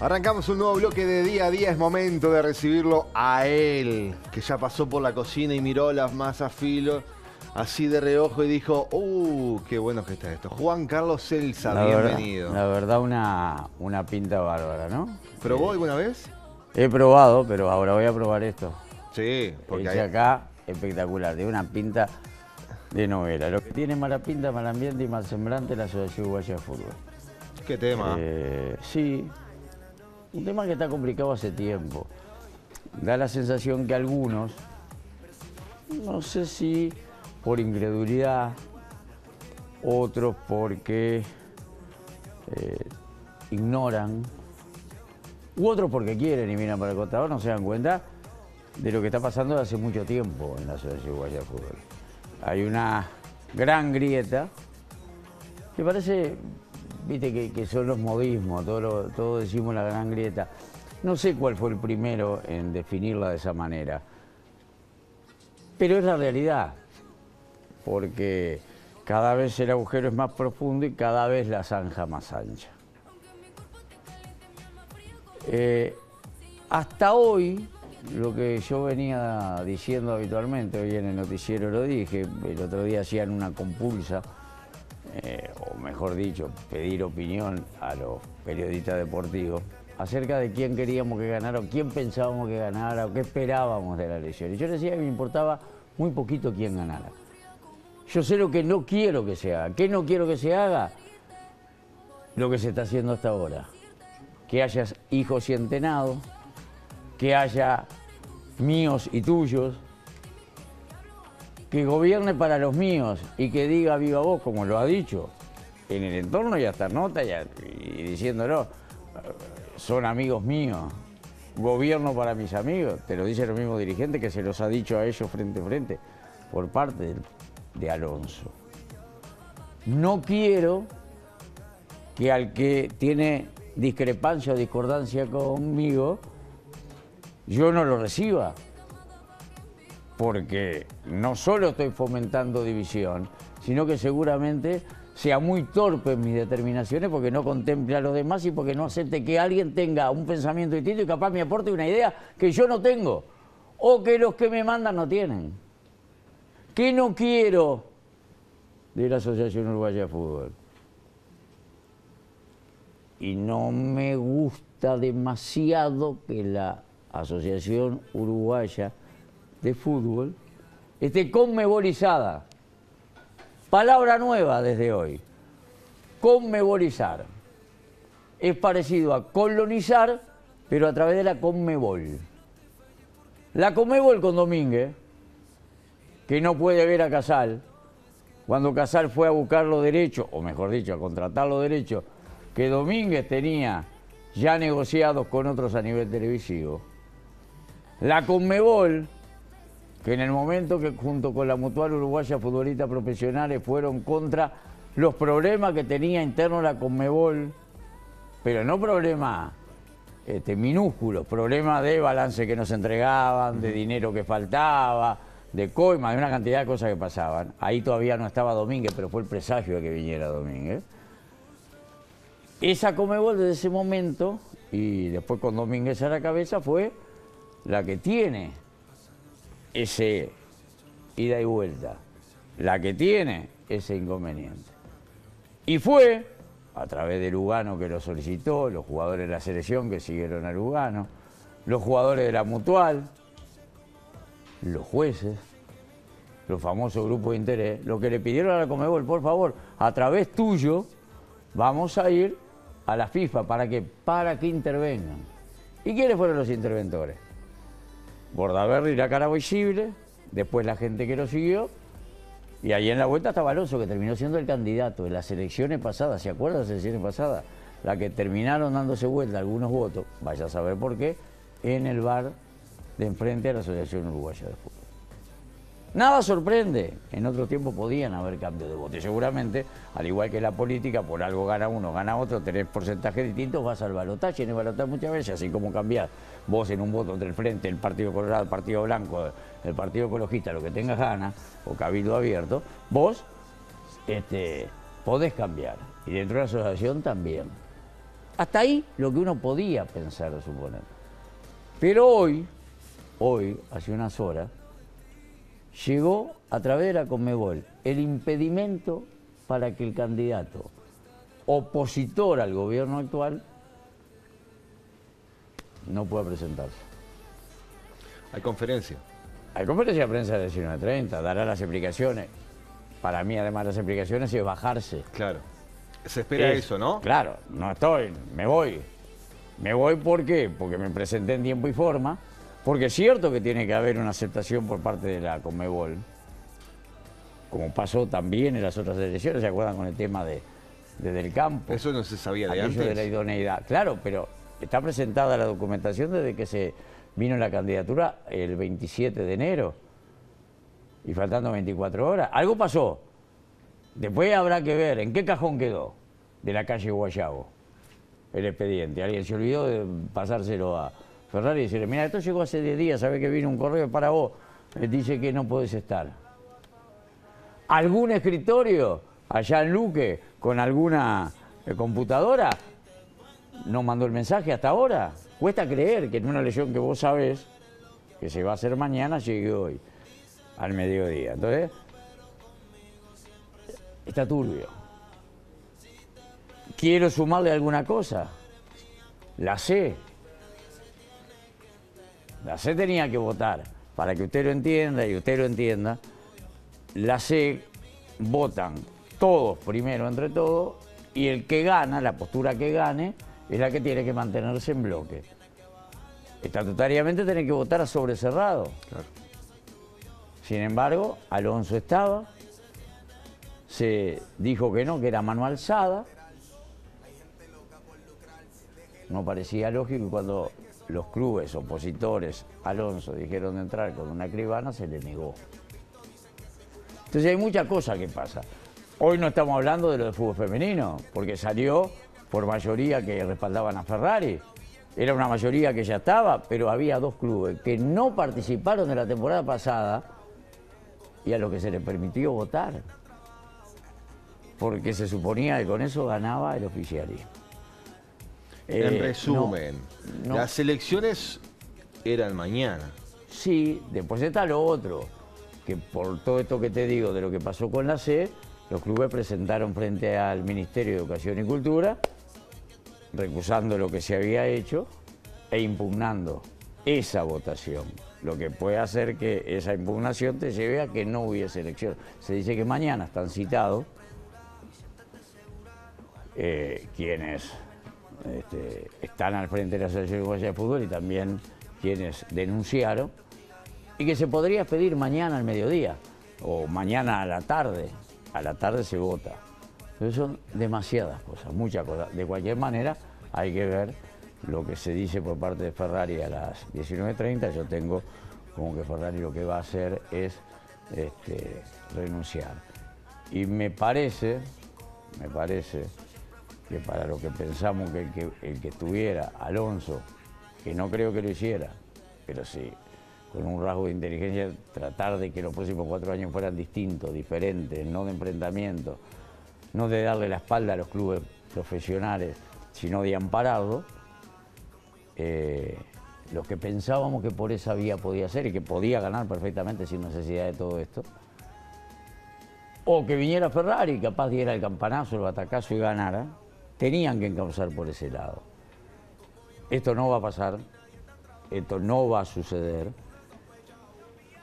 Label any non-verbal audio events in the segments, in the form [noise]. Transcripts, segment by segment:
Arrancamos un nuevo bloque de día a día. Es momento de recibirlo a él, que ya pasó por la cocina y miró las masas filo así de reojo y dijo, ¡uh! ¡Qué bueno que está esto! Juan Carlos Celsa, La bienvenido. Verdad, la verdad, una, una pinta bárbara, ¿no? ¿Probó alguna vez? He probado, pero ahora voy a probar esto. Sí, porque hay- acá, espectacular, de una pinta de novela. Lo que tiene mala pinta, mal ambiente y mal semblante la Asociación Uruguaya de Fútbol. ¿Qué tema? Eh, sí, un tema que está complicado hace tiempo. Da la sensación que algunos, no sé si por incredulidad, otros porque eh, ignoran, u otros porque quieren y miran para el costado, no se dan cuenta de lo que está pasando desde hace mucho tiempo en la Asociación Uruguaya de Fútbol. Hay una gran grieta me parece, viste, que, son los modismos, todo todos decimos la gran grieta. No sé cuál fue el primero en definirla de esa manera, pero es la realidad, porque cada vez el agujero es más profundo y cada vez la zanja más ancha. Eh, hasta hoy, lo que yo venía diciendo habitualmente, hoy en el noticiero lo dije, el otro día hacían una compulsa, eh, o mejor dicho, pedir opinión a los periodistas deportivos acerca de quién queríamos que ganara, o quién pensábamos que ganara, o qué esperábamos de la elección. Y yo decía que me importaba muy poquito quién ganara. Yo sé lo que no quiero que se haga. ¿Qué no quiero que se haga? Lo que se está haciendo hasta ahora. Que haya hijos y entenados, que haya míos y tuyos, que gobierne para los míos y que diga viva voz, como lo ha dicho, en el entorno y hasta nota y, y diciéndolo, son amigos míos, gobierno para mis amigos, te lo dicen los mismos dirigentes que se los ha dicho a ellos frente a frente, por parte de Alonso. No quiero que al que tiene discrepancia o discordancia conmigo, yo no lo reciba porque no solo estoy fomentando división, sino que seguramente sea muy torpe en mis determinaciones porque no contemple a los demás y porque no acepte que alguien tenga un pensamiento distinto y capaz me aporte una idea que yo no tengo o que los que me mandan no tienen. ¿Qué no quiero de la Asociación Uruguaya de Fútbol? Y no me gusta demasiado que la Asociación Uruguaya de Fútbol esté conmebolizada. Palabra nueva desde hoy. Conmebolizar. Es parecido a colonizar, pero a través de la Conmebol. La Conmebol con Domínguez, que no puede ver a Casal, cuando Casal fue a buscar los derechos, o mejor dicho, a contratar los derechos, que Domínguez tenía ya negociados con otros a nivel televisivo. La Conmebol, que en el momento que junto con la Mutual Uruguaya Futbolistas Profesionales fueron contra los problemas que tenía interno la Conmebol, pero no problemas este, minúsculos, problemas de balance que no se entregaban, de dinero que faltaba, de coima, de una cantidad de cosas que pasaban. Ahí todavía no estaba Domínguez, pero fue el presagio de que viniera Domínguez. Esa Comebol desde ese momento, y después con Domínguez a la cabeza, fue la que tiene ese ida y vuelta, la que tiene ese inconveniente. Y fue, a través de Lugano que lo solicitó, los jugadores de la selección que siguieron a Lugano, los jugadores de la Mutual, los jueces, los famosos grupos de interés, lo que le pidieron a la Comebol, por favor, a través tuyo, vamos a ir a la FIFA para que, para que intervengan. ¿Y quiénes fueron los interventores? Bordaberry la cara visible, después la gente que lo siguió, y ahí en la vuelta estaba Alonso, que terminó siendo el candidato de las elecciones pasadas, ¿se acuerdan de las elecciones pasadas? La que terminaron dándose vuelta algunos votos, vaya a saber por qué, en el bar de enfrente a la Asociación Uruguaya de Fútbol. Nada sorprende. En otro tiempo podían haber cambios de voto. Seguramente, al igual que la política, por algo gana uno, gana otro, tenés porcentajes distintos, vas al balotaje. En el balotaje muchas veces, así como cambiás vos en un voto entre el Frente, el Partido Colorado, el Partido Blanco, el Partido Ecologista, lo que tengas ganas, o Cabildo Abierto, vos este, podés cambiar. Y dentro de la asociación también. Hasta ahí lo que uno podía pensar suponer. Pero hoy, hoy, hace unas horas, llegó a través de la Conmebol el impedimento para que el candidato opositor al gobierno actual no pueda presentarse. Hay conferencia. Hay conferencia de prensa de 19.30, dará las explicaciones. Para mí, además, las explicaciones es bajarse. Claro. Se espera Es- eso, ¿no? Claro, no estoy, me voy. Me voy ¿por qué? Porque me presenté en tiempo y forma, porque es cierto que tiene que haber una aceptación por parte de la Conmebol, como pasó también en las otras elecciones, ¿se acuerdan con el tema de, de Del Campo? Eso no se sabía de aquello de la antes. idoneidad. Claro, pero está presentada la documentación desde que se vino la candidatura el 27 de enero y faltando 24 horas. Algo pasó. Después habrá que ver en qué cajón quedó de la calle Guayabo el expediente. Alguien se olvidó de pasárselo a Ferrari y decirle, mira, esto llegó hace 10 días, sabe que vino un correo para vos, Eh, dice que no podés estar. ¿Algún escritorio allá en Luque con alguna eh, computadora no mandó el mensaje hasta ahora? Cuesta creer que en una lesión que vos sabés que se va a hacer mañana llegue hoy, al mediodía. Entonces, está turbio. Quiero sumarle alguna cosa. La C. La C tenía que votar. Para que usted lo entienda y usted lo entienda, la C votan todos primero entre todos y el que gana, la postura que gane, es la que tiene que mantenerse en bloque. Estatutariamente tiene que votar a sobre cerrado. Claro. Sin embargo, Alonso estaba, se dijo que no, que era mano alzada. No parecía lógico y cuando los clubes opositores Alonso dijeron de entrar con una cribana, se le negó. Entonces hay muchas cosas que pasan. Hoy no estamos hablando de lo de fútbol femenino, porque salió por mayoría que respaldaban a Ferrari. Era una mayoría que ya estaba, pero había dos clubes que no participaron de la temporada pasada y a los que se les permitió votar. Porque se suponía que con eso ganaba el oficialismo. Eh, en no, resumen, no. las elecciones eran mañana. Sí, después está lo otro, que por todo esto que te digo de lo que pasó con la C, los clubes presentaron frente al Ministerio de Educación y Cultura, recusando lo que se había hecho e impugnando esa votación, lo que puede hacer que esa impugnación te lleve a que no hubiese elección. Se dice que mañana están citados eh, quienes este, están al frente de la Asociación Uruguaya de Fútbol y también quienes denunciaron, y que se podría pedir mañana al mediodía o mañana a la tarde. A la tarde se vota. Pero son demasiadas cosas, muchas cosas. De cualquier manera, hay que ver lo que se dice por parte de Ferrari a las 19.30. Yo tengo como que Ferrari lo que va a hacer es este, renunciar. Y me parece, me parece que para lo que pensamos que el que, estuviera Alonso, que no creo que lo hiciera, pero sí, con un rasgo de inteligencia, tratar de que los próximos cuatro años fueran distintos, diferentes, no de enfrentamiento, no de darle la espalda a los clubes profesionales, sino de ampararlos, eh, los que pensábamos que por esa vía podía ser y que podía ganar perfectamente sin necesidad de todo esto, o que viniera Ferrari, capaz diera el campanazo, el batacazo y ganara, tenían que encauzar por ese lado. Esto no va a pasar, esto no va a suceder.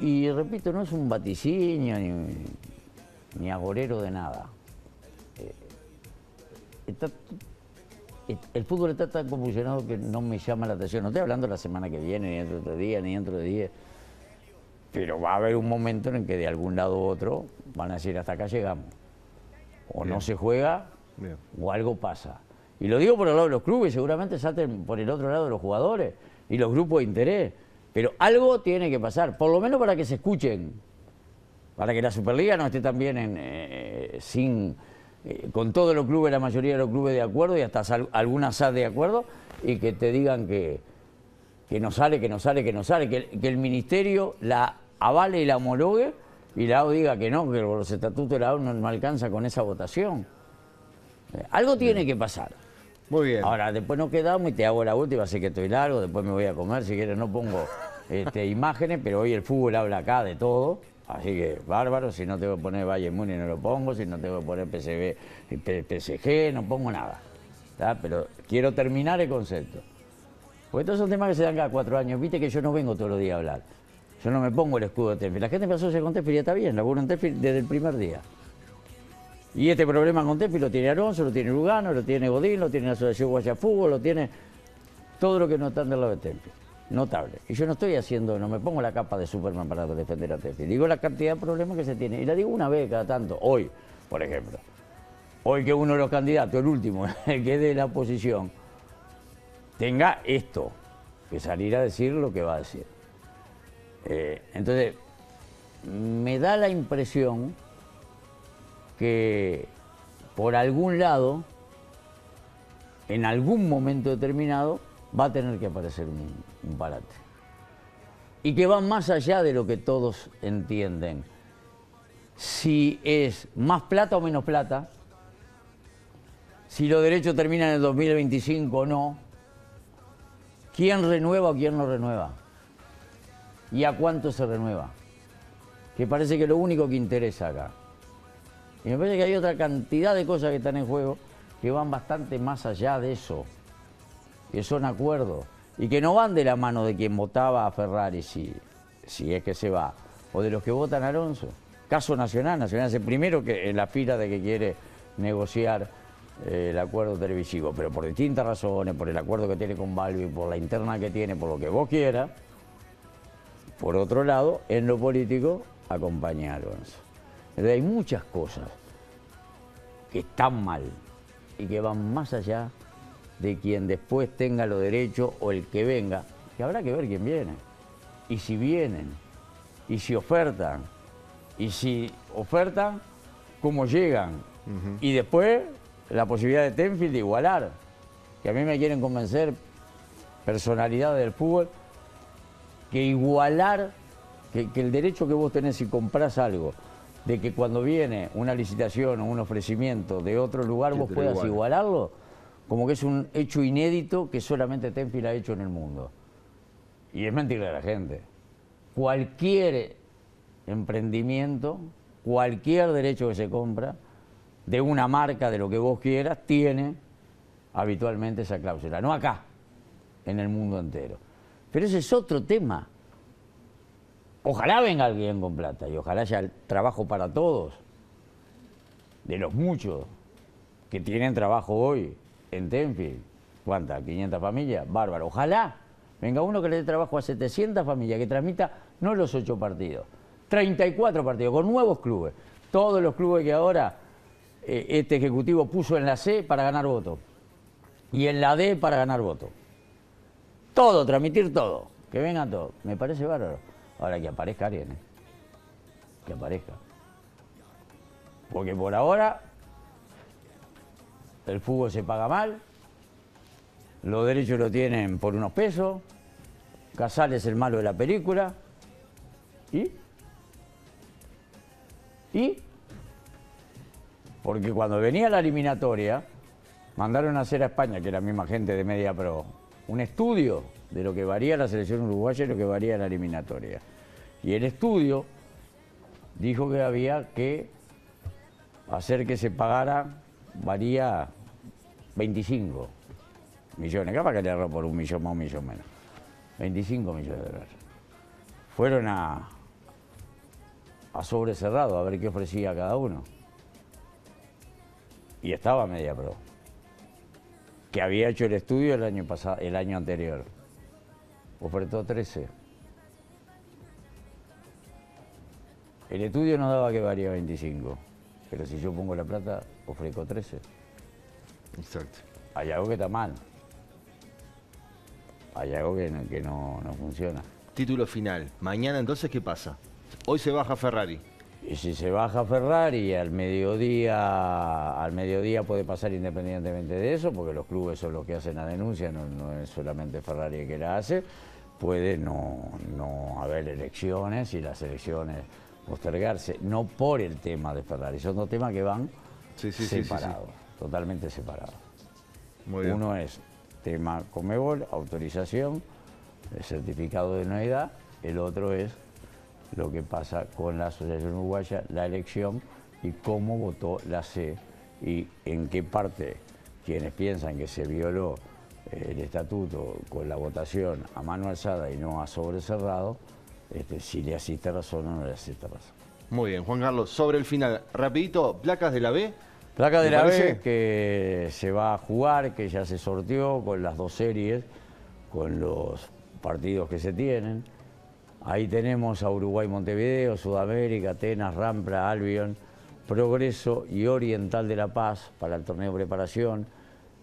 Y repito, no es un vaticinio ni, ni agorero de nada. Eh, está- el fútbol está tan convulsionado que no me llama la atención. No estoy hablando la semana que viene, ni dentro de otro día, ni dentro de 10. Pero va a haber un momento en el que de algún lado u otro van a decir hasta acá llegamos. O no se juega O algo pasa. Y lo digo por el lado de los clubes, seguramente salten por el otro lado de los jugadores y los grupos de interés. Pero algo tiene que pasar, por lo menos para que se escuchen, para que la Superliga no esté también en, eh, sin, eh, con todos los clubes, la mayoría de los clubes de acuerdo y hasta sal- algunas SAD de acuerdo y que te digan que, que no sale, que no sale, que no sale, que, el ministerio la avale y la homologue y la AO diga que no, que los estatutos de la AO no, no alcanza con esa votación. Eh, Algo tiene que pasar. Muy bien. Ahora, después nos quedamos y te hago la última, sé que estoy largo, después me voy a comer, si quieres no pongo [laughs] este, imágenes, pero hoy el fútbol habla acá de todo, así que bárbaro, si no tengo que poner Bayern Múnich no lo pongo, si no tengo que poner PSV, P- PSG, no pongo nada. ¿tá? Pero quiero terminar el concepto. Porque estos son temas que se dan cada cuatro años, viste que yo no vengo todos los días a hablar. Yo no me pongo el escudo de Tenfield. La gente me asocia con Tenfield y está bien, laburo en Tenfield desde el primer día. Y este problema con Tenfield lo tiene Alonso, lo tiene Lugano, lo tiene Godín, lo tiene la Asociación Guaya Fútbol, lo tiene todo lo que no están del lado de Tenfield. Notable. Y yo no estoy haciendo, no me pongo la capa de Superman para defender a Tenfield. Digo la cantidad de problemas que se tiene. Y la digo una vez cada tanto, hoy, por ejemplo. Hoy que uno de los candidatos, el último, [laughs] el que dé la oposición, tenga esto, que salir a decir lo que va a decir. Eh, entonces, me da la impresión que por algún lado, en algún momento determinado, va a tener que aparecer un, un parate. Y que va más allá de lo que todos entienden. Si es más plata o menos plata, si los derechos terminan en el 2025 o no, quién renueva o quién no renueva, y a cuánto se renueva, que parece que es lo único que interesa acá. Y me parece que hay otra cantidad de cosas que están en juego que van bastante más allá de eso, que son acuerdos y que no van de la mano de quien votaba a Ferrari, si, si es que se va, o de los que votan a Alonso. Caso Nacional, Nacional es el primero que en la fila de que quiere negociar eh, el acuerdo televisivo, pero por distintas razones, por el acuerdo que tiene con Balbi, por la interna que tiene, por lo que vos quieras. Por otro lado, en lo político, acompaña a Alonso. Hay muchas cosas que están mal y que van más allá de quien después tenga los derechos o el que venga, que habrá que ver quién viene. Y si vienen, y si ofertan, y si ofertan, cómo llegan. Y después la posibilidad de Tenfield de igualar, que a mí me quieren convencer personalidades del fútbol, que igualar, que, que el derecho que vos tenés si comprás algo, de que cuando viene una licitación o un ofrecimiento de otro lugar vos puedas igualarlo, como que es un hecho inédito que solamente Tenfield ha hecho en el mundo. Y es mentira de la gente. Cualquier emprendimiento, cualquier derecho que se compra, de una marca, de lo que vos quieras, tiene habitualmente esa cláusula. No acá, en el mundo entero. Pero ese es otro tema. Ojalá venga alguien con plata y ojalá haya trabajo para todos, de los muchos que tienen trabajo hoy en Tenfield. ¿Cuántas? ¿500 familias? Bárbaro. Ojalá venga uno que le dé trabajo a 700 familias, que transmita no los 8 partidos, 34 partidos, con nuevos clubes. Todos los clubes que ahora eh, este ejecutivo puso en la C para ganar votos y en la D para ganar votos. Todo, transmitir todo. Que venga todo. Me parece bárbaro. Ahora que aparezca alguien, ¿eh? Que aparezca. Porque por ahora el fútbol se paga mal, los derechos lo tienen por unos pesos, Casal es el malo de la película. ¿Y? ¿Y? Porque cuando venía la eliminatoria, mandaron a hacer a España, que era la misma gente de Media Pro, un estudio de lo que varía la selección uruguaya y lo que varía la eliminatoria. Y el estudio dijo que había que hacer que se pagara, varía 25 millones, capaz que le erró por un millón más, un millón menos. 25 millones de dólares. Fueron a, a sobre cerrado a ver qué ofrecía cada uno. Y estaba Media Pro, que había hecho el estudio el año pasado, el año anterior. Ofertó 13. El estudio no daba que varía 25, pero si yo pongo la plata, ofrezco 13. Exacto. Hay algo que está mal. Hay algo que no, que no, no funciona. Título final. Mañana entonces, ¿qué pasa? Hoy se baja Ferrari. Y si se baja Ferrari al mediodía, al mediodía puede pasar independientemente de eso, porque los clubes son los que hacen la denuncia, no, no es solamente Ferrari el que la hace, puede no, no haber elecciones y las elecciones postergarse, no por el tema de Ferrari, son dos temas que van Sí, sí, sí, sí, sí. separados, totalmente separados. Uno es tema Comebol, autorización, el certificado de no el otro es lo que pasa con la Asociación Uruguaya, la elección y cómo votó la C y en qué parte quienes piensan que se violó eh, el estatuto con la votación a mano alzada y no a sobre cerrado, este, si le asiste razón o no le asiste razón. Muy bien, Juan Carlos, sobre el final, rapidito, placas de la B. Placas de la B que se va a jugar, que ya se sorteó con las dos series, con los partidos que se tienen. Ahí tenemos a Uruguay, Montevideo, Sudamérica, Atenas, Rampla, Albion, Progreso y Oriental de La Paz para el torneo de preparación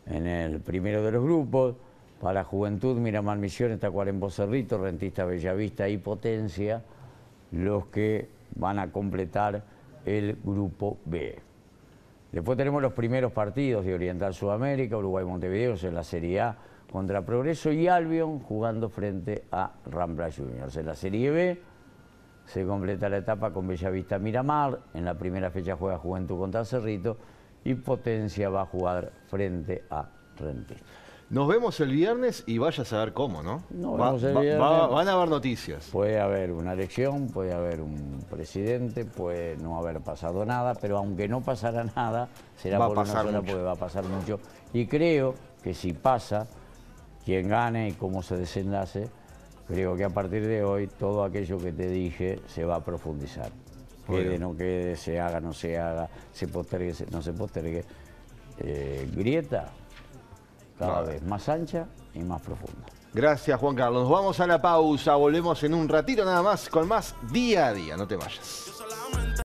en el primero de los grupos. Para Juventud, Miramar Misiones, Tacuarembó Cerrito, Rentista Bellavista y Potencia, los que van a completar el grupo B. Después tenemos los primeros partidos de Oriental Sudamérica, Uruguay Montevideo en la Serie A contra Progreso y Albion jugando frente a Rambla Juniors. En la Serie B se completa la etapa con Bellavista Miramar, en la primera fecha juega Juventud contra Cerrito y Potencia va a jugar frente a Rentista. Nos vemos el viernes y vaya a saber cómo, ¿no? van a haber noticias. Puede haber una elección, puede haber un presidente, puede no haber pasado nada, pero aunque no pasara nada, será por una sola porque va a pasar mucho. Y creo que si pasa, quien gane y cómo se desenlace, creo que a partir de hoy todo aquello que te dije se va a profundizar quede, no quede, se haga, no se haga, se postergue, no se postergue. Eh, grieta cada vez más ancha y más profunda. Gracias Juan Carlos. Nos vamos a la pausa, volvemos en un ratito nada más con más día a día. No te vayas.